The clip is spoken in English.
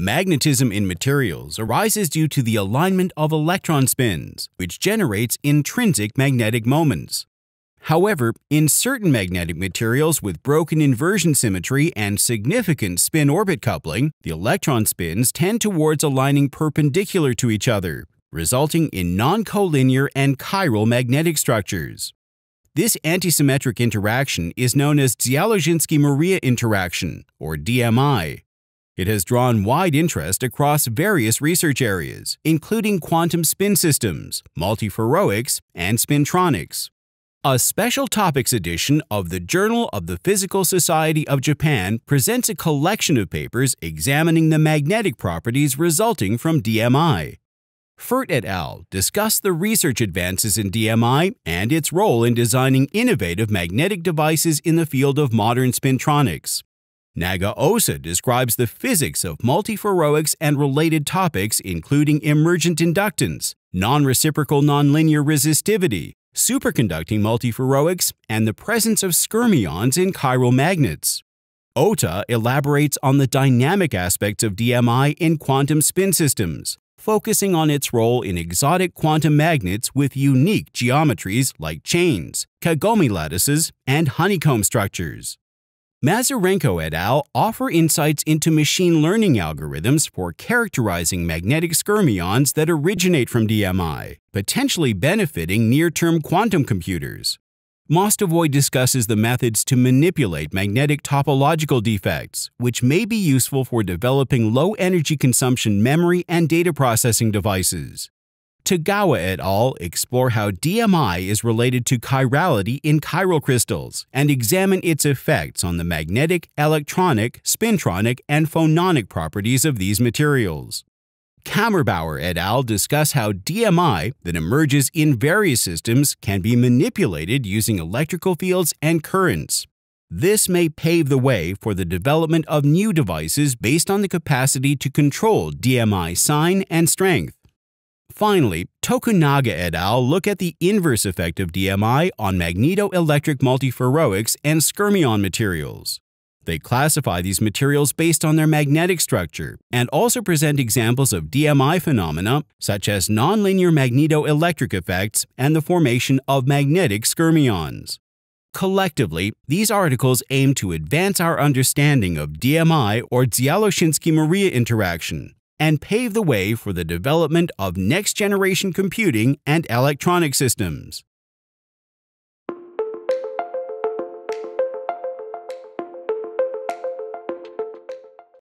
Magnetism in materials arises due to the alignment of electron spins, which generates intrinsic magnetic moments. However, in certain magnetic materials with broken inversion symmetry and significant spin-orbit coupling, the electron spins tend towards aligning perpendicular to each other, resulting in non-collinear and chiral magnetic structures. This antisymmetric interaction is known as Dzyaloshinskii-Moriya interaction, or DMI. It has drawn wide interest across various research areas, including quantum spin systems, multiferroics, and spintronics. A special topics edition of the Journal of the Physical Society of Japan presents a collection of papers examining the magnetic properties resulting from DMI. Fert et al. discuss the research advances in DMI and its role in designing innovative magnetic devices in the field of modern spintronics. Nagaosa describes the physics of multiferroics and related topics including emergent inductance, non-reciprocal nonlinear resistivity, superconducting multiferroics, and the presence of skyrmions in chiral magnets. Ota elaborates on the dynamic aspects of DMI in quantum spin systems, focusing on its role in exotic quantum magnets with unique geometries like chains, Kagome lattices, and honeycomb structures. Mazurenko et al. offer insights into machine learning algorithms for characterizing magnetic skyrmions that originate from DMI, potentially benefiting near-term quantum computers. Mostovoy discusses the methods to manipulate magnetic topological defects, which may be useful for developing low-energy consumption memory and data processing devices. Togawa et al. explore how DMI is related to chirality in chiral crystals and examine its effects on the magnetic, electronic, spintronic, and phononic properties of these materials. Kammerbauer et al. discuss how DMI that emerges in various systems can be manipulated using electrical fields and currents. This may pave the way for the development of new devices based on the capacity to control DMI sign and strength. Finally, Tokunaga et al. look at the inverse effect of DMI on magnetoelectric multiferroics and skyrmion materials. They classify these materials based on their magnetic structure and also present examples of DMI phenomena such as nonlinear magnetoelectric effects and the formation of magnetic skyrmions. Collectively, these articles aim to advance our understanding of DMI or Dzyaloshinskii-Moriya interaction and pave the way for the development of next generation computing and electronic systems.